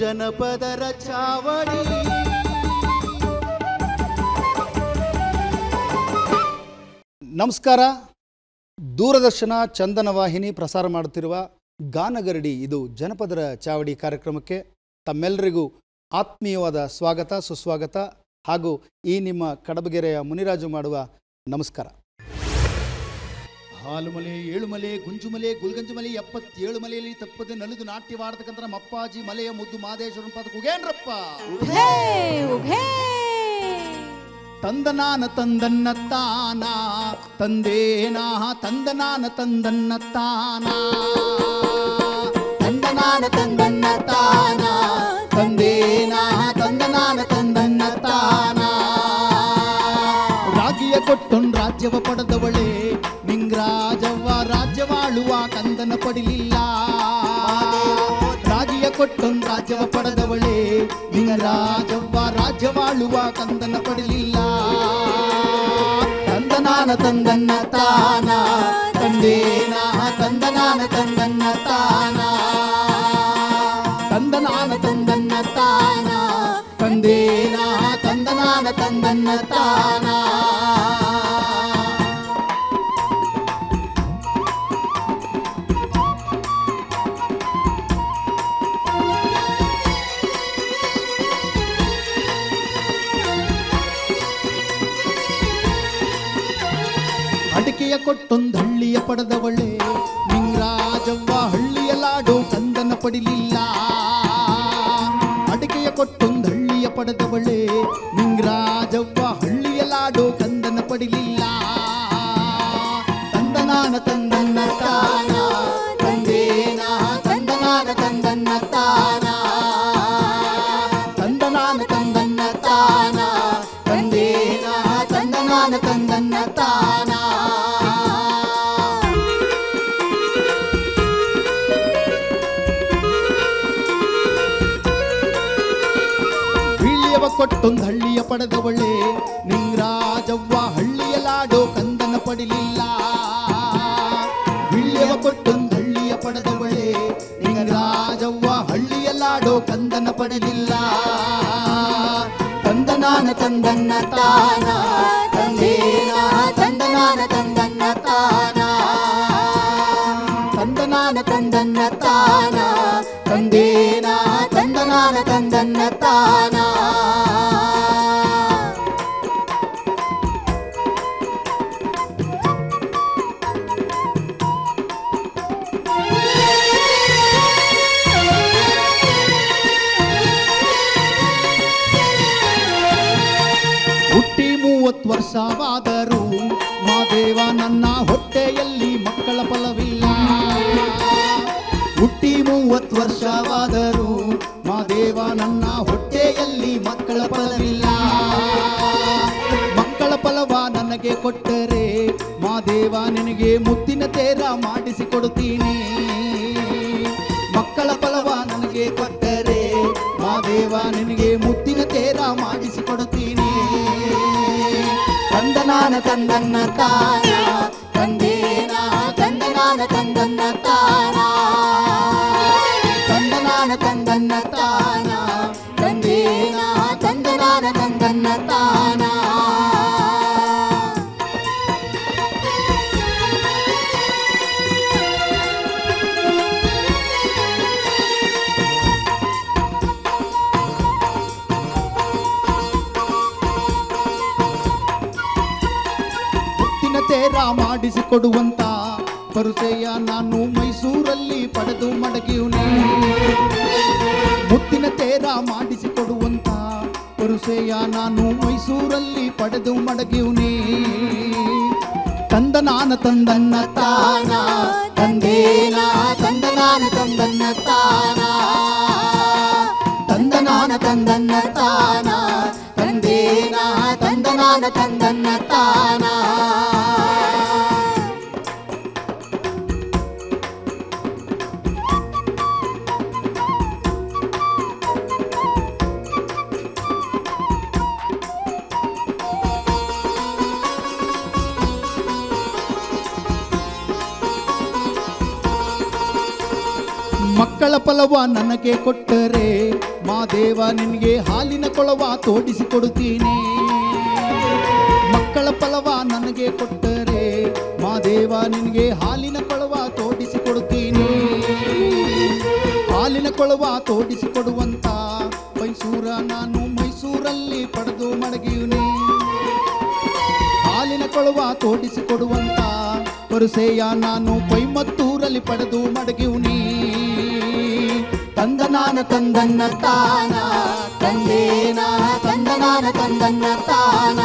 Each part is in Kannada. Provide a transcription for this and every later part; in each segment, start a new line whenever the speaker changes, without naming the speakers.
ಜನಪದರ ಚಾವಡಿ ನಮಸ್ಕಾರ. ದೂರದರ್ಶನ ಚಂದನ ವಾಹಿನಿ ಪ್ರಸಾರ ಮಾಡುತ್ತಿರುವ ಗಾನಗರಡಿ, ಇದು ಜನಪದರ ಚಾವಡಿ ಕಾರ್ಯಕ್ರಮಕ್ಕೆ ತಮ್ಮೆಲ್ಲರಿಗೂ ಆತ್ಮೀಯವಾದ ಸ್ವಾಗತ, ಸುಸ್ವಾಗತ ಹಾಗೂ ಈ ನಿಮ್ಮ ಕಡಬಗೆರೆಯ ಮುನಿರಾಜು ಮಾಡುವ ನಮಸ್ಕಾರ. ಹಾಲುಮಲೆ ಏಳುಮಲೆ ಗುಂಜುಮಲೆ ಗುಲ್ಗಂಜುಮಲೆ ಎಪ್ಪತ್ತೇಳು ಮಲೆಯಲ್ಲಿ ತಪ್ಪದೆ ನಲಿದು ನಾಟ್ಯವಾಡತಕ್ಕಂಥ ನಮ್ಮ ಅಪ್ಪಾಜಿ ಮಲೆಯ ಮುದ್ದು ಮಾದೇಶ್ವರನ ಪದ ಕುಗೇನ್ರಪ್ಪ
ಉಘೇ ಉಘೇ
ತಂದನಾನ ತಂದನ್ನ ತಾನ ತಂದೇನಾ ತಂದನಾನ ತಂದನ್ನ ತಾನ ತಂದನಾನ ತಂದನ್ನ ತಾನ ತಂದೇನಾ ತಂದನಾನ ತಂದನ್ನ ತಾನ ರಾಗಿಯ ಕೊಟ್ಟೊನ್ ರಾಜ್ಯವ ಪಡೆದವಳೆ ನಿಂಗ್ರಾಜವ್ವ ರಾಜ್ಯವಾಳುವ ಕಂದನ ಪಡಿಲಿಲ್ಲ. ರಾಜಿಯ ಕೊಟ್ಟೊನ್ ರಾಜ್ಯವ ಪಡೆದವಳೆ ನಿಂಗರಾಜವ್ವ ರಾಜ್ಯವಾಳುವ ಕಂದನ ಪಡಲಿಲ್ಲ. ತಂದನಾನ ತಂದನ್ನ ತಾನ, ತಂದೇನ ತಂದನಾನ ತಂದನ್ನ ತಾನ. ತಂದನಾನ ತಂದನ್ನ ತಾನ, ತಂದೇನ ತಂದನಾನ ತಂದನ್ನ ತಾನ. ಹಳ್ಳಿಯ ಪಡೆದವಳೆ. ನಿಂಗರಾಜವ್ವ ಹಳ್ಳಿಯ ಲಾಡು ಕಂದನ ಪಡಿಲಿಲ್ಲ. ಅಡಿಕೆಯ ಕೊಟ್ಟೊಂದು ಹಳ್ಳಿಯ ಪಡೆದವಳೆ. ನಿಂಗರಾಜವ್ವ ಹಳ್ಳಿಯ ಲಾಡು ಕಂದನ ಪಡಿಲಿಲ್ಲ. ಕೊಟ್ಟೊಂದು ಹಳ್ಳಿಯ ಪಡೆದವಳೆ, ನಿಂಗರಾಜವ್ವ ಹಳ್ಳಿಯ ಲಾಡೋ ಕಂದನ ಪಡಿಲಿಲ್ಲ. ಬೀಳಿಯವ ಕೊಟ್ಟೊಂದು ಹಳ್ಳಿಯ ಪಡೆದವಳೆ ನೀರಾಜವ್ವ ಹಳ್ಳಿಯ ಲಾಡೋ ಕಂದನ ಪಡೆದಿಲ್ಲ ಕಂದನಾನ ತಂದನ್ನ ತಾನ, ತಂದೇನ ತಂದನಾನ ವರ್ಷವಾದರೂ ಮಾದೇವ ನನ್ನ ಹೊಟ್ಟೆಯಲ್ಲಿ ಮಕ್ಕಳ ಫಲವಿಲ್ಲ. ಹುಟ್ಟಿ ಮೂವತ್ತು ವರ್ಷವಾದರೂ ಮಾದೇವ ನನ್ನ ಹೊಟ್ಟೆಯಲ್ಲಿ ಮಕ್ಕಳ ಫಲವಿಲ್ಲ. ಮಕ್ಕಳ ಫಲವ ನನಗೆ ಕೊಟ್ಟರೆ ಮಾದೇವ ನಿನಗೆ ಮುತ್ತಿನ ತೇರ ಮಾಡಿಸಿಕೊಡುತ್ತೀನಿ ಮಕ್ಕಳ ಫಲವ ನನಗೆ ಕೊಟ್ಟರೆ ಮಾದೇವ ನಿನಗೆ ಮುತ್ತಿನ ತೇರ ಮಾಡಿಸಿ ಕೊಡುತ್ತೀನಿ ತಂದನಾನ ತಂದನ್ನ ತಾನ ತಂದೇನ ತಂದನಾನ ತಂದನ್ನ ತಾನ ತಂದನಾನ ತಂದನ್ನ ತಾನ ತಂದೇನ ತಂದನಾನ ತಂದನ್ನ ತಾನ ತೇರ ಮಾಡಿಸಿಕೊಡುವಂತ ಪರುಸೆಯ ನಾನು ಮೈಸೂರಲ್ಲಿ ಪಡೆದು ಮಡಗಿಯುನೆ ಮುತ್ತಿನ ತೇರ ಮಾಡಿಸಿಕೊಡುವಂತ ಪರುಸೆಯ ನಾನು ಮೈಸೂರಲ್ಲಿ ಪಡೆದು ಮಡಗಿಯುನೆ ತಂದನಾನ ತಂದನ್ನ ತಾನ ತಂದೇನ ತಂದನಾನ ತಂದನ್ನ ತಾನ. ತಂದನಾನ ತಂದನ್ನ ತಾನ ತಂದೇನ ತಂದನಾನ ತಂದನ್ನ ತಾನ ಮಕ್ಕಳ ಫಲವ ನನಗೆ ಕೊಟ್ಟರೆ ಮಾದೇವ ನಿನಗೆ ಹಾಲಿನ ಕೊಳವ ತೋಡಿಸಿ ಕೊಡುತ್ತೀನಿ ಮಕ್ಕಳ ಫಲವ ನನಗೆ ಕೊಟ್ಟರೆ ಮಾದೇವ ನಿನಗೆ ಹಾಲಿನ ಕೊಳವ ತೋಡಿಸಿ ಕೊಡುತ್ತೀನಿ ಹಾಲಿನ ಕೊಳವ ತೋಡಿಸಿ ಕೊಡುವಂತ ಮೈಸೂರ ನಾನು ಮೈಸೂರಲ್ಲಿ ಪಡೆದು ಮಡಗಿಯುನಿ ಹಾಲಿನ ಕೊಳವ ತೋಡಿಸಿ ಕೊಡುವಂತ ಪರುಸೆಯ ನಾನು ಕೊಯ್ಮತ್ತೂರಲ್ಲಿ ಪಡೆದು ಮಡಗಿಯುನಿ ತಂದನಾನ ತಂದನ್ನ ತಾನ ತಂದೇನ ತಂದನಾನ ತಂದನ್ನ ತಾನ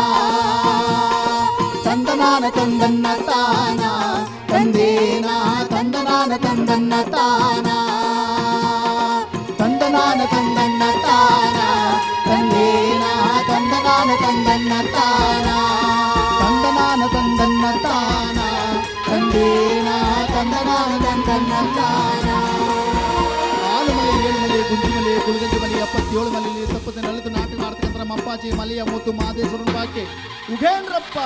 ತಂದನಾನ ತಂದನ್ನ ತಾನ ತಂದೇನ ತಂದನಾನ ತಂದನ್ನ ತಾನ ತಂದನಾನ ತಂದನ್ನ ತಾನ ತಂದೇನ ತಂದನಾನ ತಂದನ್ನ ತಾನ ಮಲೆ ಮಲ್ಲಿ ತಪ್ಪದೆ ನಲಿದು ನಾಟಿ ಮಾಡ್ತಕ್ಕಂಥ ಮಪ್ಪಾಜಿ ಮಲ್ಲಿಯ ಮೂತು ಮಹದೇಶ್ವರನ ಬಾಕಿ. ಉಗೇಂದ್ರಪ್ಪ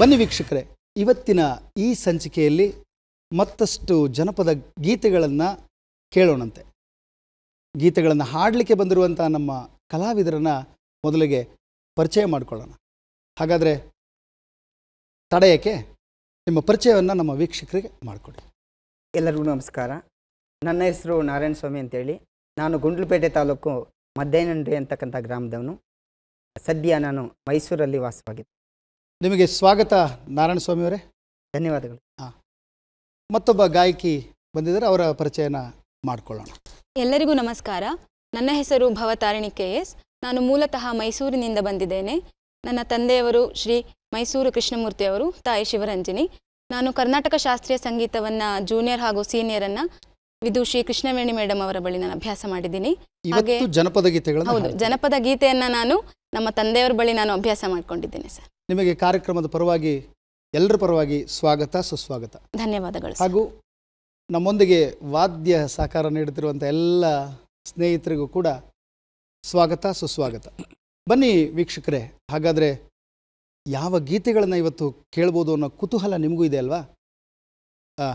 ಬನ್ನಿ ವೀಕ್ಷಕರೇ ಇವತ್ತಿನ ಈ ಸಂಚಿಕೆಯಲ್ಲಿ ಮತ್ತಷ್ಟು ಜನಪದ ಗೀತೆಗಳನ್ನು ಕೇಳೋಣಂತೆ. ಗೀತೆಗಳನ್ನು ಹಾಡಲಿಕ್ಕೆ ಬಂದಿರುವಂಥ ನಮ್ಮ ಕಲಾವಿದರನ್ನು ಮೊದಲಿಗೆ ಪರಿಚಯ ಮಾಡಿಕೊಳ್ಳೋಣ. ಹಾಗಾದರೆ ತಡೆಯಕ್ಕೆ ನಿಮ್ಮ ಪರಿಚಯವನ್ನು ನಮ್ಮ ವೀಕ್ಷಕರಿಗೆ ಮಾಡಿಕೊಡಿ.
ಎಲ್ಲರಿಗೂ ನಮಸ್ಕಾರ. ನನ್ನ ಹೆಸರು ನಾರಾಯಣ ಸ್ವಾಮಿ ಅಂತೇಳಿ. ನಾನು ಗುಂಡ್ಲುಪೇಟೆ ತಾಲೂಕು ಮದ್ದೇನಂಡ್ರಿ ಅಂತಕ್ಕಂಥ ಗ್ರಾಮದವನು. ಸದ್ಯ ನಾನು ಮೈಸೂರಲ್ಲಿ ವಾಸವಾಗಿದ್ದೆ.
ನಿಮಗೆ ಸ್ವಾಗತ ನಾರಾಯಣ ಸ್ವಾಮಿಯವರೇ.
ಧನ್ಯವಾದಗಳು.
ಮತ್ತೊಬ್ಬ ಗಾಯಕಿ ಬಂದಿದ್ದಾರೆ ಅವರ ಪರಿಚಯನ ಮಾಡಿಕೊಳ್ಳೋಣ.
ಎಲ್ಲರಿಗೂ ನಮಸ್ಕಾರ. ನನ್ನ ಹೆಸರು ಭವತಾರಿಣಿ ಕೆ ಎಸ್. ನಾನು ಮೂಲತಃ ಮೈಸೂರಿನಿಂದ ಬಂದಿದ್ದೇನೆ. ನನ್ನ ತಂದೆಯವರು ಶ್ರೀ ಮೈಸೂರು ಕೃಷ್ಣಮೂರ್ತಿಯವರು ತಾಯಿ ಶಿವರಂಜಿನಿ. ನಾನು ಕರ್ನಾಟಕ ಶಾಸ್ತ್ರೀಯ ಸಂಗೀತವನ್ನು ಜೂನಿಯರ್ ಹಾಗೂ ಸೀನಿಯರನ್ನು ವಿದುಷಿ ಕೃಷ್ಣವೇಣಿ ಮೇಡಮ್ ಅವರ ಬಳಿ ನಾನು ಅಭ್ಯಾಸ ಮಾಡಿದ್ದೀನಿ. ಹಾಗೆ-
ಜನಪದ ಗೀತೆಗಳನ್ನು
ಹೌದು ಜನಪದ ಗೀತೆಯನ್ನು ನಾನು ನಮ್ಮ ತಂದೆಯವರ ಬಳಿ ನಾನು ಅಭ್ಯಾಸ ಮಾಡಿಕೊಂಡಿದ್ದೇನೆ ಸರ್.
ನಿಮಗೆ ಕಾರ್ಯಕ್ರಮದ ಪರವಾಗಿ ಎಲ್ಲರ ಪರವಾಗಿ ಸ್ವಾಗತ ಸುಸ್ವಾಗತ.
ಧನ್ಯವಾದಗಳು
ಹಾಗೂ ನಮ್ಮೊಂದಿಗೆ ವಾದ್ಯ ಸಹಕಾರ ನೀಡುತ್ತಿರುವಂಥ ಎಲ್ಲ ಸ್ನೇಹಿತರಿಗೂ ಕೂಡ ಸ್ವಾಗತ ಸುಸ್ವಾಗತ. ಬನ್ನಿ ವೀಕ್ಷಕರೇ ಹಾಗಾದರೆ ಯಾವ ಗೀತೆಗಳನ್ನು ಇವತ್ತು ಕೇಳ್ಬೋದು ಅನ್ನೋ ಕುತೂಹಲ ನಿಮಗೂ ಇದೆ ಅಲ್ವಾ?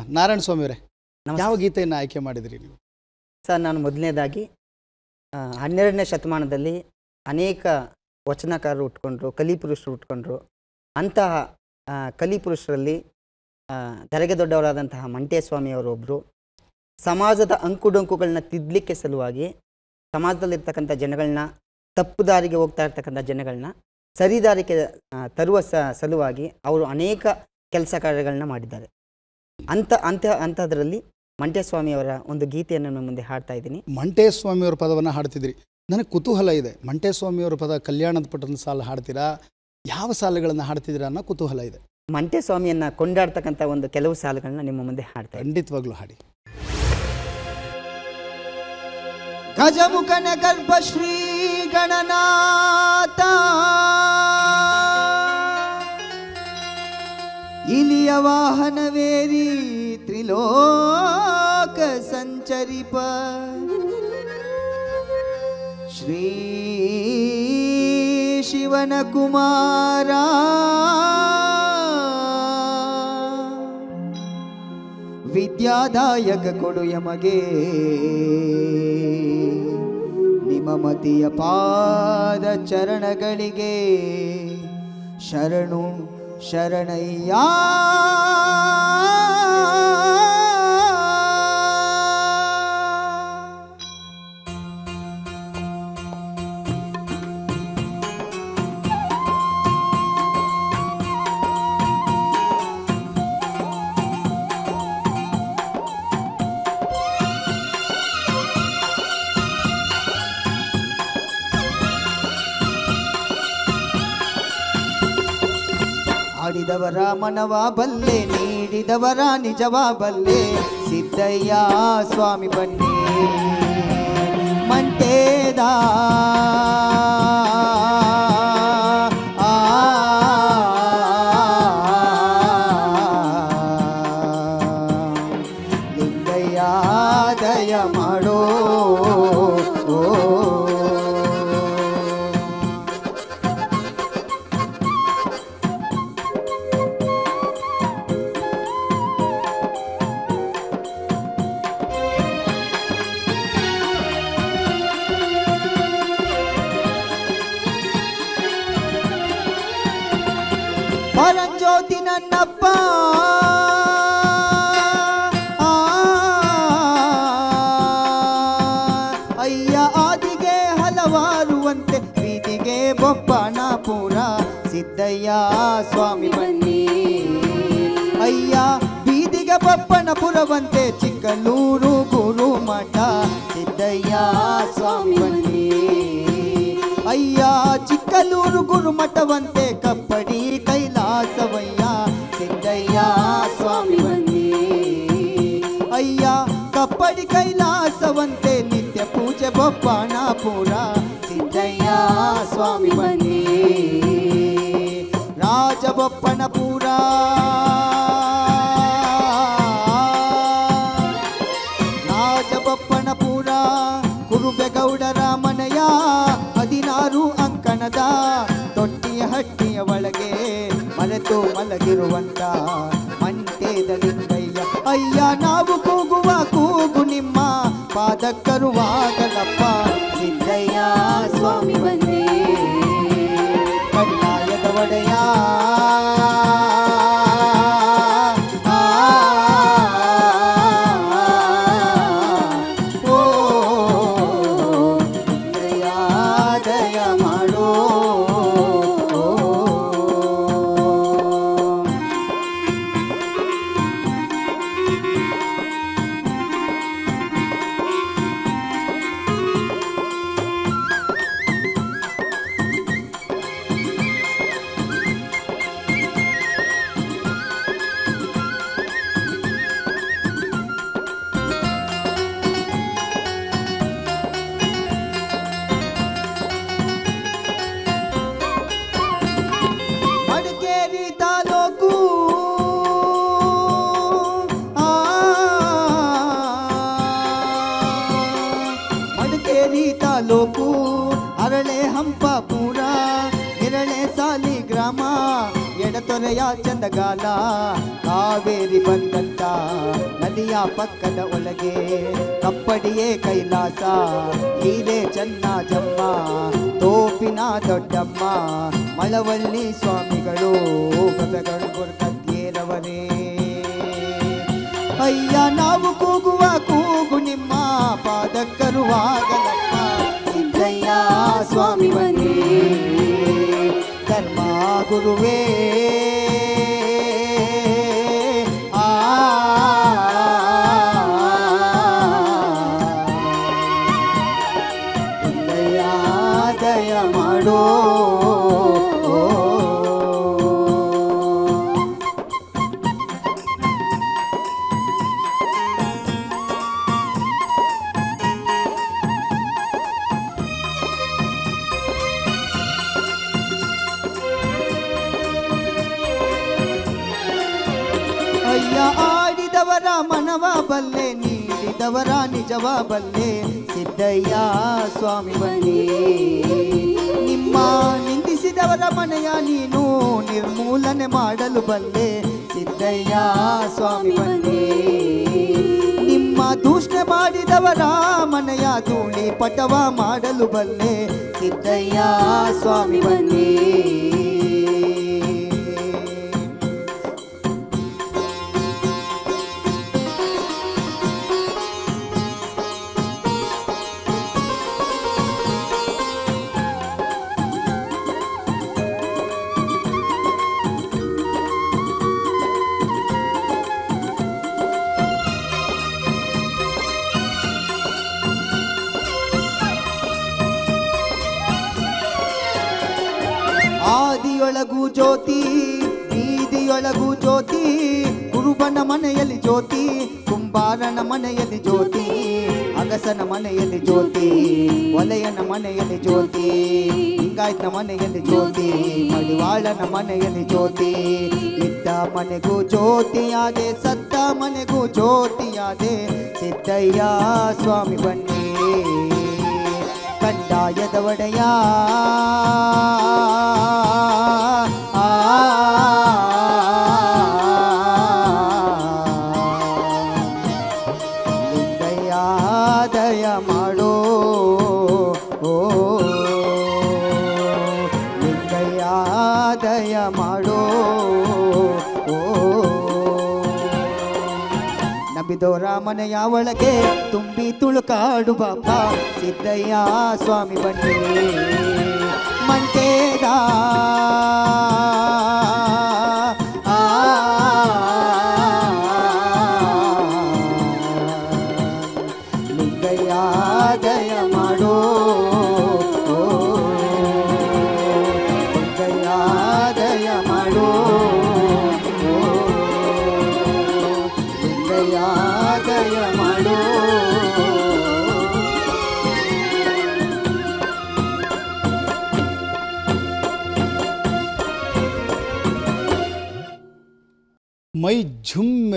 ನಾರಾಯಣ ಸ್ವಾಮಿಯವರೇ. ಯಾವ ಗೀತೆಯನ್ನು ಆಯ್ಕೆ ಮಾಡಿದಿರಿ ನೀವು?
ಸರ್ ನಾನು ಮೊದಲನೇದಾಗಿ ಹನ್ನೆರಡನೇ ಶತಮಾನದಲ್ಲಿ ಅನೇಕ ವಚನಕಾರರು ಹುಟ್ಕೊಂಡ್ರು ಕಲಿಪುರುಷರು ಉಟ್ಕೊಂಡ್ರು. ಅಂತಹ ಕಲಿ ಕಲಿಪುರುಷರಲ್ಲಿ ತೆರೆಗೆ ದೊಡ್ಡವರಾದಂತಹ ಮಂಟೇಸ್ವಾಮಿಯವರು ಒಬ್ಬರು ಸಮಾಜದ ಅಂಕುಡೊಂಕುಗಳನ್ನ ತಿದ್ದಲಿಕ್ಕೆ ಸಲುವಾಗಿ ಸಮಾಜದಲ್ಲಿರ್ತಕ್ಕಂಥ ಜನಗಳನ್ನ ತಪ್ಪು ದಾರಿಗೆ ಹೋಗ್ತಾ ಇರ್ತಕ್ಕಂಥ ಜನಗಳನ್ನ ಸರಿದಾರಿಗೆ ತರುವ ಸ ಸಲುವಾಗಿ ಅವರು ಅನೇಕ ಕೆಲಸ ಕಾರ್ಯಗಳನ್ನ ಮಾಡಿದ್ದಾರೆ. ಅಂತ ಅಂಥ ಅಂಥದ್ರಲ್ಲಿ ಮಂಟೇಸ್ವಾಮಿಯವರ ಒಂದು ಗೀತೆಯನ್ನು ನಮ್ಮ ಮುಂದೆ ಹಾಡ್ತಾ ಇದ್ದೀನಿ.
ಮಂಟೇಸ್ವಾಮಿಯವರ ಪದವನ್ನು ಹಾಡ್ತಿದ್ರಿ. ನನಗೆ ಕುತೂಹಲ ಇದೆ. ಮಂಟೇಸ್ವಾಮಿಯವರ ಪದ ಕಲ್ಯಾಣದ ಪಟ್ಟದ ಸಾಲ ಹಾಡ್ತೀರಾ? ಯಾವ ಸಾಲುಗಳನ್ನು ಹಾಡ್ತಿದ್ದೀರಾ ಅನ್ನೋ ಕುತೂಹಲ ಇದೆ.
ಮಂಟೇಸ್ವಾಮಿಯನ್ನು ಕೊಂಡಾಡ್ತಕ್ಕಂಥ ಒಂದು ಕೆಲವು ಸಾಲುಗಳನ್ನ ನಿಮ್ಮ ಮುಂದೆ ಹಾಡ್ತಾ
ಖಂಡಿತವಾಗ್ಲೂ ಹಾಡಿ.
ಗಜಮುಖನ ಕಲ್ಪ ಶ್ರೀ ಗಣನಾಥ. ಇಲಿಯ ವಾಹನವೇರಿ ತ್ರಿಲೋಕ ಸಂಚರಿಪ. ಶ್ರೀ ಶಿವನ ಕುಮಾರ. ವಿದ್ಯಾದಾಯಕ ಕೊಡು ಯಮಗೆ. ನಿಮ್ಮ ಪಾದ ಚರಣಗಳಿಗೆ ಶರಣು शरणय्या। ಆಡಿದವರ ಮನವ ಬಲ್ಲೆ ನೀಡಿದವರ ನಿಜವ ಬಲ್ಲೆ ಸಿದ್ದಯ್ಯ ಸ್ವಾಮಿ ಬನ್ನಿ. ಮಂಟೇದ ಆದಿಗೆ ಹಲವಾರುವಂತೆ ಬೀದಿಗೆ ಬಪ್ಪನಪುರ ಸಿದ್ದಯ್ಯ, ಸ್ವಾಮಿ ಬನ್ನಿ. ಅಯ್ಯ, ಬೀದಿಗೆ ಬಪ್ಪನಪುರವಂತೆ ಚಿಕ್ಕಲ್ಲೂರು ಗುರು ಮಠ. ಸಿದ್ದಯ್ಯ, ಸ್ವಾಮಿ ಬನ್ನಿ. ಅಯ್ಯ, ಚಿಕ್ಕಲ್ಲೂರು ಗುರು ಮಠವಂತೆ ಕಪ್ಪಡಿ ಕೈಲಾಸವಯ್ಯ. ಬೊಪ್ಪನಾಪುರ ಸಿದ್ದಯ್ಯ ಸ್ವಾಮಿ ಬನ್ನಿ. ರಾಜಬೊಪ್ಪನಪುರ. ರಾಜಬೊಪ್ಪನಪುರ, ಕುರುಬೆಗೌಡರ ಮನೆಯ ಹದಿನಾರು ಅಂಕಣದ ತೊಟ್ಟಿಯ ಹಟ್ಟಿಯ ಒಳಗೆ ಮರೆತು ಮಲಗಿರುವಂತ ಮಂಟೇದ ಲಿಂಗಯ್ಯ ಅಯ್ಯ, ನಾವು ಕೂಗುವ ಕೂಗು ನಿಮ್ಮ ಪಾದಕ್ಕರುವಾಗಲಪ್ಪ ಪಕ್ಕದ ಒಳಗೆ. ಕಪ್ಪಡಿಯೇ ಕೈಲಾಸ ಇದೇ ಚೆನ್ನ ಜಮ್ಮ, ತೋಪಿನ ದೊಡ್ಡಮ್ಮ, ಮಳವಳ್ಳಿ ಸ್ವಾಮಿಗಳು ಕತ್ತೇರವರೇ ಅಯ್ಯ, ನಾವು ಕೂಗುವ ಕೂಗು ನಿಮ್ಮ ಪಾದಕ್ಕರುವಾಗಲಪ್ಪ ಸಿದ್ದಯ್ಯ ಸ್ವಾಮಿ ಬನ್ನಿ ಧರ್ಮ ಗುರುವೇ. ಸ್ವಾಮಿ ಬನ್ನಿ. ನಿಮ್ಮ ನಿಂದಿಸಿದವರ ಮನೆಯ ನೀನು ನಿರ್ಮೂಲನೆ ಮಾಡಲು ಬಂದೆ ಸಿದ್ದಯ್ಯ ಸ್ವಾಮಿ ಬನ್ನಿ. ನಿಮ್ಮ ದೂಷಣೆ ಮಾಡಿದವರ ಮನೆಯ ಧೂಳಿ ಪಟವ ಮಾಡಲು ಬಲ್ಲೆ ಸಿದ್ದಯ್ಯ ಸ್ವಾಮಿ ಬನ್ನಿ. ಆದಿಯೊಳಗೂ ಜ್ಯೋತಿ, ಬೀದಿಯೊಳಗೂ ಜ್ಯೋತಿ, ಕುರುಬನ ಮನೆಯಲ್ಲಿ ಜ್ಯೋತಿ, ಕುಂಬಾರನ ಮನೆಯಲ್ಲಿ ಜ್ಯೋತಿ, ಅಗಸನ ಮನೆಯಲ್ಲಿ ಜ್ಯೋತಿ, ಒಲೆಯನ ಮನೆಯಲ್ಲಿ ಜ್ಯೋತಿ, ಲಿಂಗಾಯತನ ಮನೆಯಲ್ಲಿ ಜ್ಯೋತಿ, ಮಡಿವಾಳನ ಮನೆಯಲ್ಲಿ ಜ್ಯೋತಿ, ಇದ್ದ ಮನೆಗೂ ಜ್ಯೋತಿಯಾದೆ, ಸತ್ತ ಮನೆಗೂ ಜ್ಯೋತಿಯಾದೆ, ಸಿದ್ದಯ್ಯ ಸ್ವಾಮಿ ಬನ್ನಿ. ಕಡ್ಡಾಯದ ಒಡೆಯ ನಂಬಿದವರ ರಾಮನೆಯ ಒಳಗೆ ತುಂಬಿ ತುಳುಕಾಡು ಬಾಪ. ಸಿದ್ದಯ್ಯ ಸ್ವಾಮಿ ಬನ್ನಿ. ಮಂಟೇದ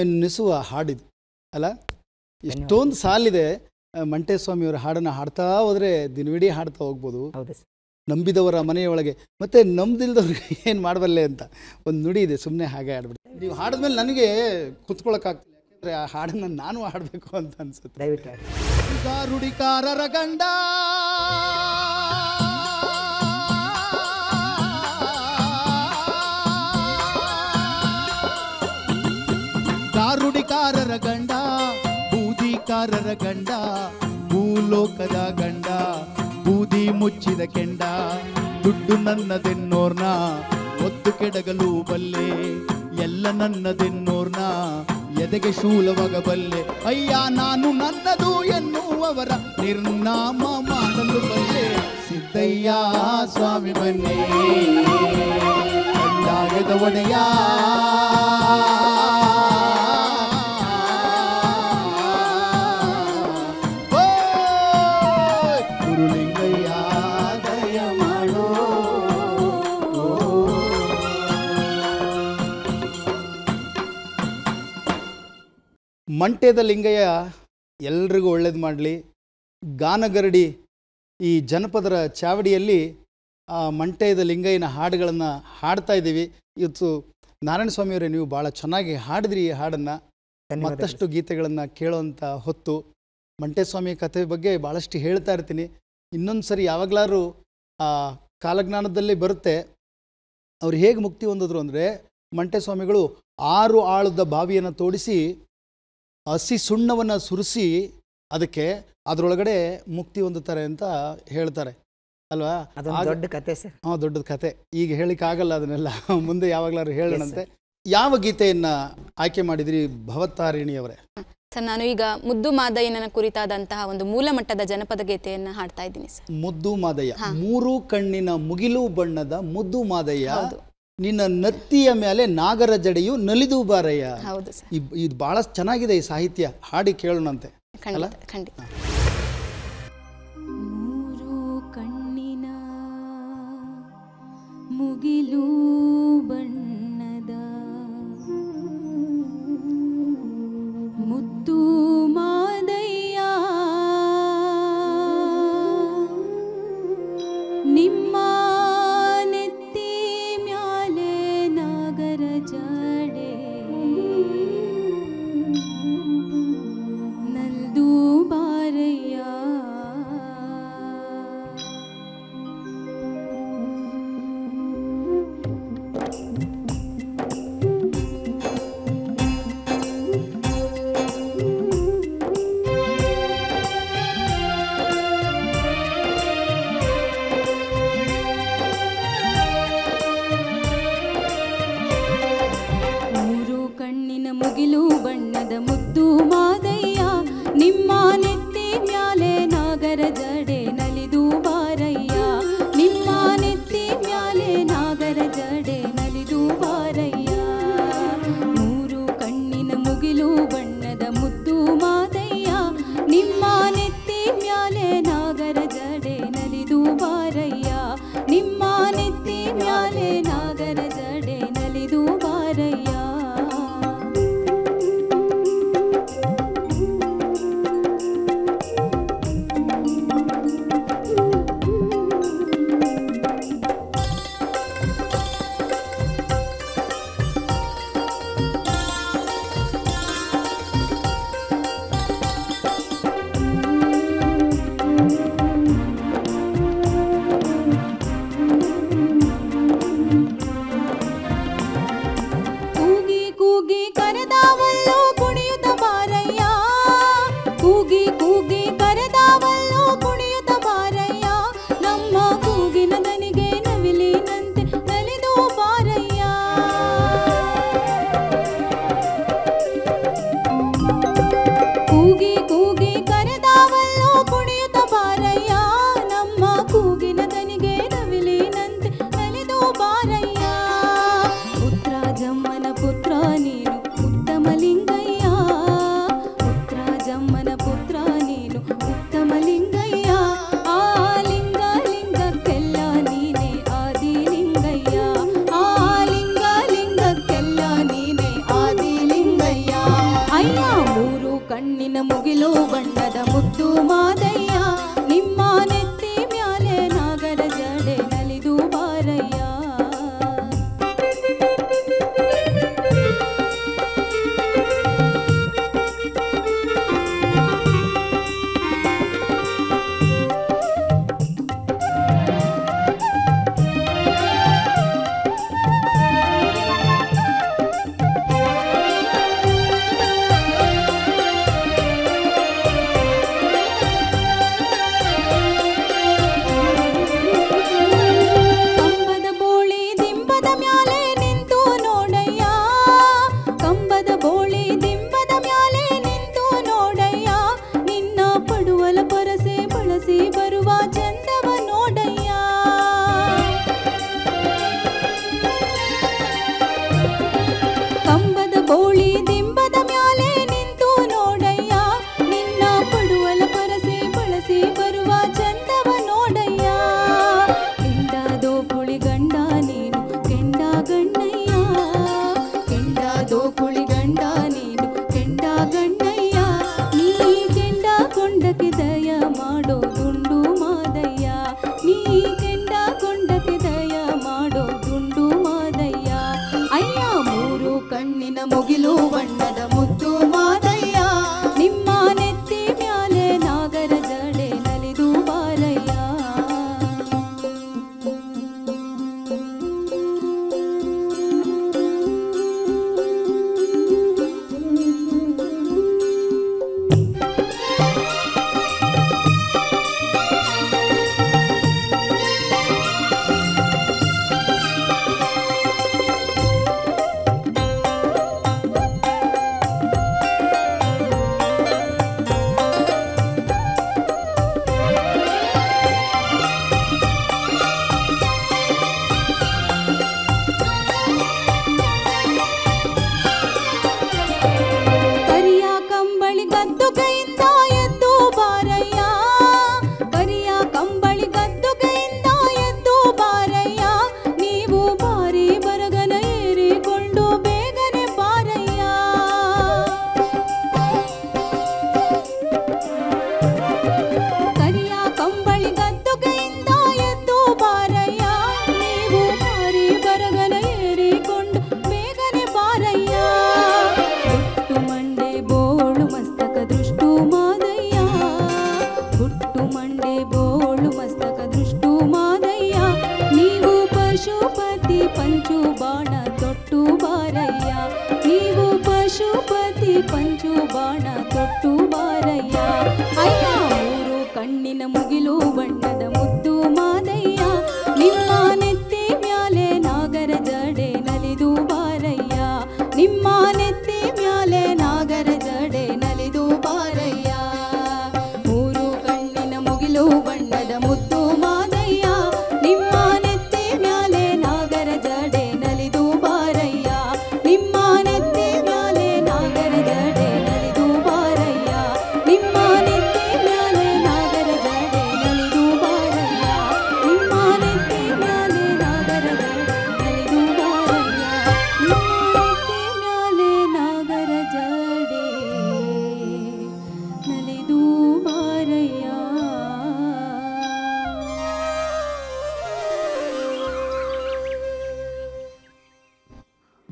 ಎನ್ನಿಸುವ ಹಾಡಿದು ಅಲ್ಲ? ಎಷ್ಟೊಂದು ಸಾಲಿದೆ ಮಂಟೇಸ್ವಾಮಿಯವರ ಹಾಡನ್ನು ಹಾಡ್ತಾ ಹೋದರೆ ದಿನವಿಡೀ ಹಾಡ್ತಾ ಹೋಗ್ಬೋದು. ನಂಬಿದವರ ಮನೆಯೊಳಗೆ. ಮತ್ತೆ ನಂಬ್ದಿಲ್ದವ್ರಿಗೆ ಏನು ಮಾಡಬಲ್ಲೆ ಅಂತ ಒಂದು ನುಡಿ ಇದೆ ಸುಮ್ಮನೆ ಹಾಗೆ ಆಡ್ಬಿಡ್ತು ನೀವು ಹಾಡಿದ್ಮೇಲೆ ನನಗೆ ಕುತ್ಕೊಳ್ಳೋಕ್ಕಾಗ್ತಿಲ್ಲ ಯಾಕಂದರೆ ಆ ಹಾಡನ್ನು ನಾನು ಹಾಡಬೇಕು ಅಂತ ಅನ್ಸುತ್ತೆ.
ದಯವಿಟ್ಟು
ಗಂಡ ಗಾರುಡಿಕಾರರ ಗಂಡ ಬೂದಿಕಾರರ ಗಂಡ, ಭೂಲೋಕದ ಗಂಡ ಬೂದಿ ಮುಚ್ಚಿದ ಕೆಂಡ, ದುಡ್ಡು ನನ್ನದೆನ್ನೋರ್ನ ಒತ್ತು ಕೆಡಗಲು ಬಲ್ಲೆ, ಎಲ್ಲ ನನ್ನದೆನ್ನೋರ್ನ, ಎದೆಗೆ ಶೂಲವಾಗಬಲ್ಲೆ. ಅಯ್ಯ, ನಾನು ನನ್ನದು ಎನ್ನುವವರ ನಿರ್ನಾಮ ಮಾಡಲು ಬಲ್ಲೆ. ಸಿದ್ದಯ್ಯ, ಸ್ವಾಮಿ ಬನ್ನಿ. ಒಡೆಯ. ಮಂಟೇದ ಲಿಂಗಯ್ಯ ಎಲ್ರಿಗೂ ಒಳ್ಳೇದು ಮಾಡಲಿ. ಗಾನಗರಡಿ ಈ ಜನಪದರ ಚಾವಡಿಯಲ್ಲಿ ಆ ಮಂಟೇದ ಲಿಂಗಯ್ಯನ ಹಾಡುಗಳನ್ನು ಹಾಡ್ತಾ ಇದ್ದೀವಿ. ಇವತ್ತು ನಾರಾಯಣ ಸ್ವಾಮಿಯವರೇ ನೀವು ಭಾಳ ಚೆನ್ನಾಗಿ ಹಾಡಿದ್ರಿ ಈ ಹಾಡನ್ನು. ಮತ್ತಷ್ಟು ಗೀತೆಗಳನ್ನು ಕೇಳುವಂಥ ಹೊತ್ತು ಮಂಟೇಸ್ವಾಮಿ ಕಥೆ ಬಗ್ಗೆ ಭಾಳಷ್ಟು ಹೇಳ್ತಾ ಇರ್ತೀನಿ. ಇನ್ನೊಂದು ಸರಿ ಯಾವಾಗಲಾರು ಆ ಕಾಲಜ್ಞಾನದಲ್ಲಿ ಬರುತ್ತೆ. ಅವ್ರು ಹೇಗೆ ಮುಕ್ತಿ ಹೊಂದಿದ್ರು ಅಂದರೆ ಮಂಟೇಸ್ವಾಮಿಗಳು ಆರು ಆಳದ ಬಾವಿಯನ್ನು ತೋಡಿಸಿ ಹಸಿ ಸುಣ್ಣವನ್ನು ಸುರಿಸಿ ಅದಕ್ಕೆ ಅದರೊಳಗಡೆ ಮುಕ್ತಿ ಹೊಂದುತ್ತಾರೆ ಅಂತ ಹೇಳ್ತಾರೆ. ಅಲ್ವಾ?
ದೊಡ್ಡ ಕತೆ ಸರ್.
ಹಾಂ ದೊಡ್ಡದ ಕತೆ. ಈಗ ಹೇಳಿಕ್ಕಾಗಲ್ಲ ಅದನ್ನೆಲ್ಲ. ಮುಂದೆ ಯಾವಾಗಲಾದ್ರೂ ಹೇಳೋಣಂತೆ. ಯಾವ ಗೀತೆಯನ್ನ ಆಯ್ಕೆ ಮಾಡಿದ್ರಿ ಭವತಾರಿಣಿಯವರೇ
ಸರ್ ನಾನು ಈಗ ಮುದ್ದು ಮಾದಯ್ಯನ ಕುರಿತಾದಂತಹ ಒಂದು ಮೂಲಮಟ್ಟದ ಜನಪದ ಗೀತೆಯನ್ನ ಹಾಡ್ತಾ ಇದ್ದೀನಿ ಸರ್
ಮುದ್ದು ಮಾದಯ್ಯ. ಮೂರು ಕಣ್ಣಿನ ಮುಗಿಲು ಬಣ್ಣದ ಮುದ್ದು ಮಾದಯ್ಯ. ನಿನ್ನ ನತ್ತಿಯ ಮೇಲೆ ನಾಗರ ಜಡೆಯು ನಲಿದು ಬಾರಯ್ಯ.
ಹೌದು ಸರ್.
ಇದು ಬಹಳ ಚೆನ್ನಾಗಿದೆ ಈ ಸಾಹಿತ್ಯ. ಹಾಡಿ ಕೇಳೋಣಂತೆ. ಅಲ್ಲ?
ಖಂಡಿತ. ಖಂಡಿತ
ಮೂರು ಕಣ್ಣಿನ ಮುಗಿಲು ಬಣ್ಣದ ಮಾದಯ್ಯ ನಿಮ್ಮ ನೆತ್ತಿ ಮ್ಯಾಲೆ ನಾಗರ ಜಡೆ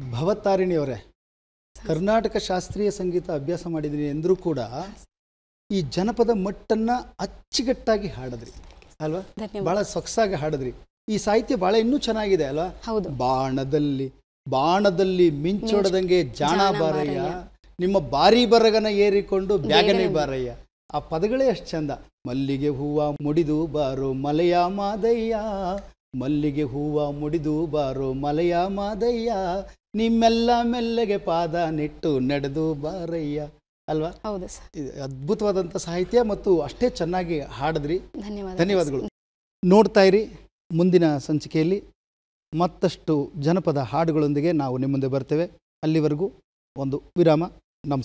ಭವತಾರಿಣಿಯವರೇ ಕರ್ನಾಟಕ ಶಾಸ್ತ್ರೀಯ ಸಂಗೀತ ಅಭ್ಯಾಸ ಮಾಡಿದ್ರಿ ಎಂದರೂ ಕೂಡ ಈ ಜನಪದ ಮಟ್ಟನ್ನ ಅಚ್ಚುಗಟ್ಟಾಗಿ ಹಾಡಿದ್ರಿ ಅಲ್ವಾ? ಬಹಳ ಸೊಗಸಾಗಿ ಹಾಡಿದ್ರಿ. ಈ ಸಾಹಿತ್ಯ ಬಹಳ ಇನ್ನೂ ಚೆನ್ನಾಗಿದೆ ಅಲ್ವಾ? ಬಾಣದಲ್ಲಿ ಬಾಣದಲ್ಲಿ ಮಿಂಚೊಡದಂಗೆ ಜಾಣ ಬಾರಯ್ಯ ನಿಮ್ಮ ಬಾರಿ ಬರಗನ ಏರಿಕೊಂಡು ಬ್ಯಾಗನೆ ಬಾರಯ್ಯ. ಆ ಪದಗಳೇ ಅಷ್ಟು ಚಂದ. ಮಲ್ಲಿಗೆ ಹೂವ ಮುಡಿದು ಬಾರೋ ಮಲೆಯ ಮಾದಯ್ಯ ಮಲ್ಲಿಗೆ ಹೂವ ಮುಡಿದು ಬಾರೋ ಮಲೆಯ ಮಾದಯ್ಯ ನಿಮ್ಮೆಲ್ಲ ಮೆಲ್ಲಗೆ ಪಾದ ನೆಟ್ಟು ನಡೆದು ಬಾರಯ್ಯ. ಅಲ್ವಾ?
ಹೌದು ಸರ್.
ಇದು ಅದ್ಭುತವಾದಂಥ ಸಾಹಿತ್ಯ ಮತ್ತು ಅಷ್ಟೇ ಚೆನ್ನಾಗಿ ಹಾಡಿದ್ರಿ.
ಧನ್ಯವಾದ
ಧನ್ಯವಾದಗಳು. ನೋಡ್ತಾ ಇರಿ ಮುಂದಿನ ಸಂಚಿಕೆಯಲ್ಲಿ ಮತ್ತಷ್ಟು ಜನಪದ ಹಾಡುಗಳೊಂದಿಗೆ ನಾವು ನಿಮ್ಮ ಮುಂದೆ ಬರ್ತೇವೆ. ಅಲ್ಲಿವರೆಗೂ ಒಂದು ವಿರಾಮ. ನಮಸ್ಕಾರ.